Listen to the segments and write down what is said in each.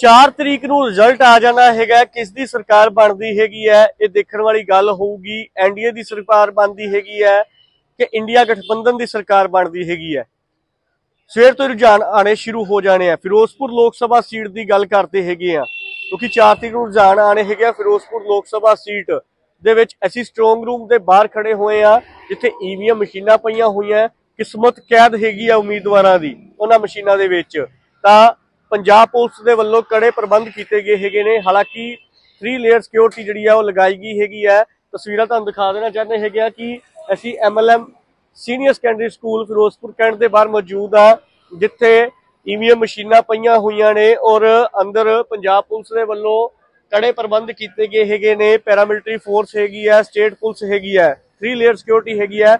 4 ਤਰੀਕ ਨੂੰ ਰਿਜ਼ਲਟ ਆ ਜਾਣਾ ਹੈਗਾ ਕਿਸ ਦੀ ਸਰਕਾਰ ਬਣਦੀ ਹੈਗੀ ਹੈ, ਇਹ ਦੇਖਣ ਵਾਲੀ ਗੱਲ ਹੋਊਗੀ। ਐਨਡੀਏ ਦੀ ਸਰਕਾਰ ਬਣਦੀ ਹੈਗੀ ਹੈ ਕਿ ਇੰਡੀਆ ਗਠਬੰਧਨ ਦੀ ਸਰਕਾਰ ਬਣਦੀ ਹੈਗੀ ਹੈ? ਸਵੇਰ ਤੋਂ ਹੀ ਰੁਝਾਨ ਆਣੇ ਸ਼ੁਰੂ ਹੋ ਜਾਣੇ ਆ। ਫਿਰੋਜ਼ਪੁਰ ਲੋਕ ਸਭਾ ਸੀਟ ਦੀ ਗੱਲ ਕਰਦੇ ਹੈਗੇ ਆ, ਕਿਉਂਕਿ 4 ਤਰੀਕ ਨੂੰ ਰੁਝਾਨ ਆਣੇ ਹੈਗੇ ਆ ਫਿਰੋਜ਼ਪੁਰ ਲੋਕ ਸਭਾ ਸੀਟ ਦੇ ਵਿੱਚ। ਅਸੀਂ ਸਟਰੋਂਗ ਰੂਮ ਦੇ ਬਾਹਰ ਖੜੇ ਹੋਏ ਆ, ਜਿੱਥੇ ਈਵੀਐਮ ਮਸ਼ੀਨਾਂ ਪਈਆਂ ਹੋਈਆਂ। ਕਿਸਮਤ ਕੈਦ ਹੈਗੀ ਆ ਉਮੀਦਵਾਰਾਂ ਦੀ, ਉਹਨਾਂ ਮਸ਼ੀਨਾਂ ਦੇ ਵਿੱਚ। ਤਾਂ ਪੰਜਾਬ ਪੁਲਿਸ ਦੇ ਵੱਲੋਂ ਕੜੇ ਪ੍ਰਬੰਧ ਕੀਤੇ ਗਏ ਹੈਗੇ ਨੇ। ਹਾਲਾਂਕਿ 3 ਲੇਅਰ ਸਿਕਿਉਰਿਟੀ ਜਿਹੜੀ ਆ ਉਹ ਲਗਾਈ ਗਈ ਹੈਗੀ ਹੈ ਤਸਵੀਰਾਂ ਤੁਹਾਨੂੰ ਦਿਖਾ ਦੇਣਾ ਚਾਹੁੰਦੇ ਹੈਗੇ ਆ ਕਿ ਅਸੀਂ MLM senior secondary school Firozpur cantt ਦੇ ਬਾਹਰ ਮੌਜੂਦ ਆ, ਜਿੱਥੇ ਈਵੀਐਮ ਮਸ਼ੀਨਾਂ ਪਈਆਂ ਹੋਈਆਂ ਨੇ ਔਰ ਅੰਦਰ ਪੰਜਾਬ ਪੁਲਿਸ ਦੇ ਵੱਲੋਂ ਕੜੇ ਪ੍ਰਬੰਧ ਕੀਤੇ ਗਏ ਹੈਗੇ ਨੇ। ਪੈਰਾਮਿਲਟਰੀ ਫੋਰਸ ਹੈਗੀ ਹੈ ਸਟੇਟ ਪੁਲਿਸ ਹੈਗੀ ਹੈ 3 ਲੇਅਰ ਸਿਕਿਉਰਿਟੀ ਹੈਗੀ ਹੈ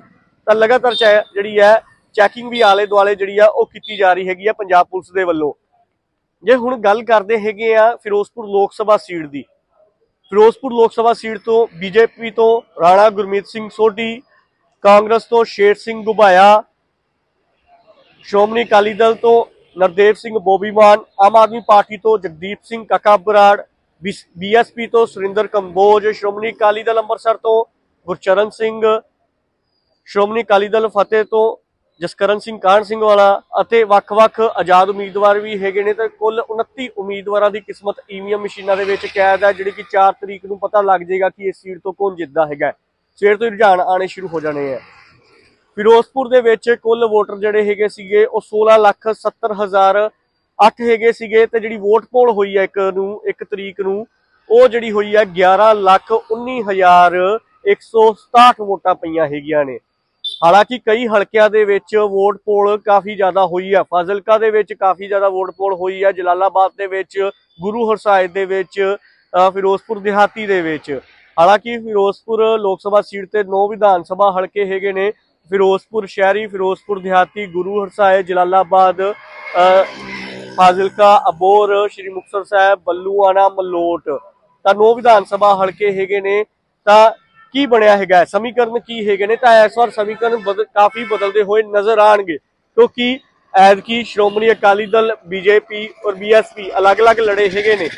ਤਾਂ ਲਗਾਤਾਰ ਚੈ- ਜਿਹੜੀ ਹੈ ਚੈਕਿੰਗ ਵੀ ਆਲੇ ਦੁਆਲੇ ਜਿਹੜੀ ਆ, ਉਹ ਕੀਤੀ ਜਾ ਰਹੀ ਹੈਗੀ ਆ ਪੰਜਾਬ ਪੁਲਿਸ ਦੇ ਵੱਲੋਂ। ਜੇ ਹੁਣ ਗੱਲ ਕਰਦੇ ਹੈਗੇ ਆ ਫਿਰੋਜ਼ਪੁਰ ਲੋਕ ਸਭਾ ਸੀਟ ਦੀ, ਫਿਰੋਜ਼ਪੁਰ ਲੋਕ ਸਭਾ ਸੀਟ ਤੋਂ ਬੀਜੇਪੀ ਤੋਂ ਰਾਣਾ ਗੁਰਮੀਤ ਸਿੰਘ ਸੋਢੀ, ਕਾਂਗਰਸ ਤੋਂ ਸ਼ੇਰ ਸਿੰਘ ਗੁਬਾਇਆ ਸ਼੍ਰੋਮਣੀ ਅਕਾਲੀ ਦਲ ਤੋਂ ਨਰਦੇਵ ਸਿੰਘ ਬੋਬੀਮਾਨ, ਆਮ ਆਦਮੀ ਪਾਰਟੀ ਤੋਂ ਜਗਦੀਪ ਸਿੰਘ ਕਾਕਾ ਬਰਾੜ ਬੀਐਸਪੀ ਤੋਂ ਸੁਰਿੰਦਰ ਕੰਬੋਜ, ਸ਼੍ਰੋਮਣੀ ਅਕਾਲੀ ਦਲ ਅੰਮ੍ਰਿਤਸਰ ਤੋਂ ਗੁਰਚਰਨ ਸਿੰਘ, ਸ਼੍ਰੋਮਣੀ ਅਕਾਲੀ ਦਲ ਫਤਿਹ ਤੋਂ ਜਸਕਰਨ ਸਿੰਘ, ਕਾਹਨ ਸਿੰਘ ਵਾਲਾ ਅਤੇ ਵੱਖ-ਵੱਖ ਆਜ਼ਾਦ ਉਮੀਦਵਾਰ ਵੀ ਹੈਗੇ ਨੇ ਤੇ ਕੁੱਲ 29 ਉਮੀਦਵਾਰਾਂ ਦੀ ਕਿਸਮਤ ਈਵੀਐਮ ਮਸ਼ੀਨਾਂ ਦੇ ਵਿੱਚ ਕੈਦ ਹੈ, ਜਿਹੜੀ ਕਿ 4 ਤਰੀਕ ਨੂੰ ਪਤਾ ਲੱਗ ਜਾਏਗਾ ਕਿ ਇਸ ਸੀਟ ਤੋਂ ਕੌਣ ਜਿੱਤਦਾ ਹੈਗਾ ਸਵੇਰ ਤੋਂ ਹੀ ਰੁਝਾਨ ਆਣੇ ਸ਼ੁਰੂ ਹੋ ਜਾਣੇ ਆ। ਫਿਰੋਜ਼ਪੁਰ ਦੇ ਵਿੱਚ ਕੁੱਲ ਵੋਟਰ ਜਿਹੜੇ ਹੈਗੇ ਸੀਗੇ, ਉਹ 16 ਲੱਖ 70 ਹਜ਼ਾਰ 8 ਹੈਗੇ ਸੀਗੇ ਤੇ ਜਿਹੜੀ ਵੋਟ ਪੋਲ ਹੋਈ ਹੈ ਇੱਕ ਨੂੰ, ਇੱਕ ਤਰੀਕ ਨੂੰ, ਉਹ ਜਿਹੜੀ ਹੋਈ ਹੈ 11 ਲੱਖ 19 ਹਜ਼ਾਰ 167 ਵੋਟਾਂ ਪਈਆਂ ਹੈਗੀਆਂ ਨੇ। ਹਾਲਾਂਕਿ ਕਈ ਹਲਕਿਆਂ ਦੇ ਵਿੱਚ ਵੋਟ ਪੋਲ ਕਾਫੀ ਜ਼ਿਆਦਾ ਹੋਈ ਹੈ ਫਾਜ਼ਿਲਕਾ ਦੇ ਵਿੱਚ ਕਾਫੀ ਜ਼ਿਆਦਾ ਵੋਟ ਪੋਲ ਹੋਈ ਹੈ ਜਲਾਲਾਬਾਦ ਦੇ ਵਿੱਚ, ਗੁਰੂ ਹਰਸਾਏ ਦੇ ਵਿੱਚ ਫਿਰੋਜ਼ਪੁਰ, ਦਿਹਾਤੀ ਦੇ ਵਿੱਚ। ਹਾਲਾਂਕਿ ਫਿਰੋਜ਼ਪੁਰ ਲੋਕ ਸਭਾ ਸੀਟ ਤੇ 9 ਵਿਧਾਨ ਸਭਾ ਹਲਕੇ ਹੈਗੇ ਨੇ। ਫਿਰੋਜ਼ਪੁਰ ਸ਼ਹਿਰੀ, ਫਿਰੋਜ਼ਪੁਰ ਦਿਹਾਤੀ, ਗੁਰੂ ਹਰਸਾਏ ਜਲਾਲਾਬਾਦ ਫਾਜ਼ਿਲਕਾ ਅਬੋਰ ਸ਼੍ਰੀ ਮੁਕਤਸਰ ਸਾਹਿਬ, ਬੱਲੂਆਣਾ, ਮਲੋਟ। ਤਾਂ ਨੌ ਵਿਧਾਨ ਸਭਾ ਹਲਕੇ ਹੈਗੇ ਨੇ। ਤਾਂ ਕੀ ਬਣਿਆ ਹੈਗਾ? ਸਮੀਕਰਨ ਕੀ ਹੈਗੇ ਨੇ? ਤਾਂ ਇਸ ਵਾਰ ਸਮੀਕਰਨ ਬਦਲ- ਕਾਫੀ ਬਦਲਦੇ ਹੋਏ ਨਜ਼ਰ ਆਣਗੇ। ਕਿਉਂਕਿ ਐਤਕੀ ਸ਼੍ਰੋਮਣੀ ਅਕਾਲੀ ਦਲ ਬੀਜੇਪੀ ਔਰ ਬੀਐਸਪੀ ਅਲੱਗ-ਅਲੱਗ ਲੜੇ ਹੈਗੇ ਨੇ।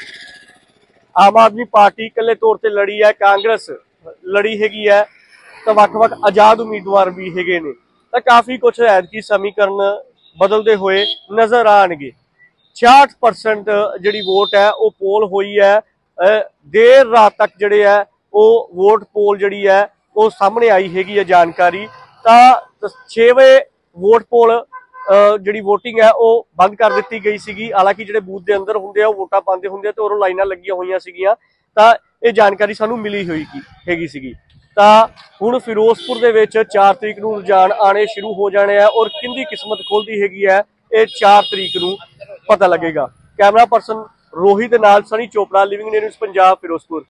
ਆਮ ਆਦਮੀ ਪਾਰਟੀ ਇਕੱਲੇ ਤੌਰ ਤੇ ਲੜੀ ਹੈ, ਕਾਂਗਰਸ ਲੜੀ ਹੈਗੀ ਹੈ, ਤਾਂ ਵੱਖ-ਵੱਖ ਆਜ਼ਾਦ ਉਮੀਦਵਾਰ ਵੀ ਹੈਗੇ ਨੇ। ਤਾਂ ਕਾਫੀ ਕੁਝ ਐਤਕੀ ਸਮੀਕਰਨ ਬਦਲਦੇ ਹੋਏ ਨਜ਼ਰ ਆਣਗੇ। 66% ਜਿਹੜੀ ਵੋਟ ਹੈ, ਉਹ ਪੋਲ ਹੋਈ ਹੈ। ਦੇਰ ਰਾਤ ਤੱਕ ਜਿਹੜੇ ਹੈ ਉਹ ਵੋਟ ਪੋਲ ਜਿਹੜੀ ਹੈ, ਉਹ ਸਾਹਮਣੇ ਆਈ ਹੈਗੀ ਹੈ ਜਾਣਕਾਰੀ। ਤਾਂ 6 ਵਜੇ ਵੋਟ ਪੋਲ ਜਿਹੜੀ VOTING ਹੈ, ਉਹ ਬੰਦ ਕਰ ਦਿੱਤੀ ਗਈ ਸੀਗੀ। ਹਾਲਾਂਕਿ ਜਿਹੜੇ ਬੂਥ ਦੇ ਅੰਦਰ ਹੁੰਦੇ ਆ, ਉਹ ਵੋਟਾਂ ਪਾਉਂਦੇ ਹੁੰਦੇ ਆ ਤੇ ਉਰੋਂ ਲਾਈਨਾਂ ਲੱਗੀਆਂ ਹੋਈਆਂ ਸੀਗੀਆਂ। ਤਾਂ ਇਹ ਜਾਣਕਾਰੀ ਸਾਨੂੰ ਮਿਲੀ ਹੋਈ ਕੀ, ਹੈਗੀ ਸੀਗੀ। ਤਾਂ ਹੁਣ ਫਿਰੋਜ਼ਪੁਰ ਦੇ ਵਿੱਚ 4 ਤਰੀਕ ਨੂੰ ਰੁਝਾਨ ਆਣੇ ਸ਼ੁਰੂ ਹੋ ਜਾਣੇ ਆ ਔਰ ਕਿੰਦੀ ਕਿਸਮਤ ਖੁੱਲਦੀ ਹੈਗੀ ਹੈ, ਇਹ 4 ਤਰੀਕ ਨੂੰ ਪਤਾ ਲੱਗੇਗਾ। ਕੈਮਰਾ ਪਰਸਨ ਰੋਹਿਤ ਦੇ ਨਾਲ ਸਨੀ ਚੋਪੜਾ ਲਿਵਿੰਗ ਨਿਊਜ਼ ਪੰਜਾਬ, ਫਿਰੋਜ਼ਪੁਰ।